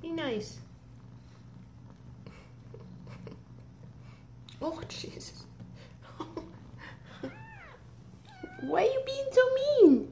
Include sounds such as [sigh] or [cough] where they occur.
Be nice. [laughs] Oh, Jesus. [laughs] Why are you being so mean?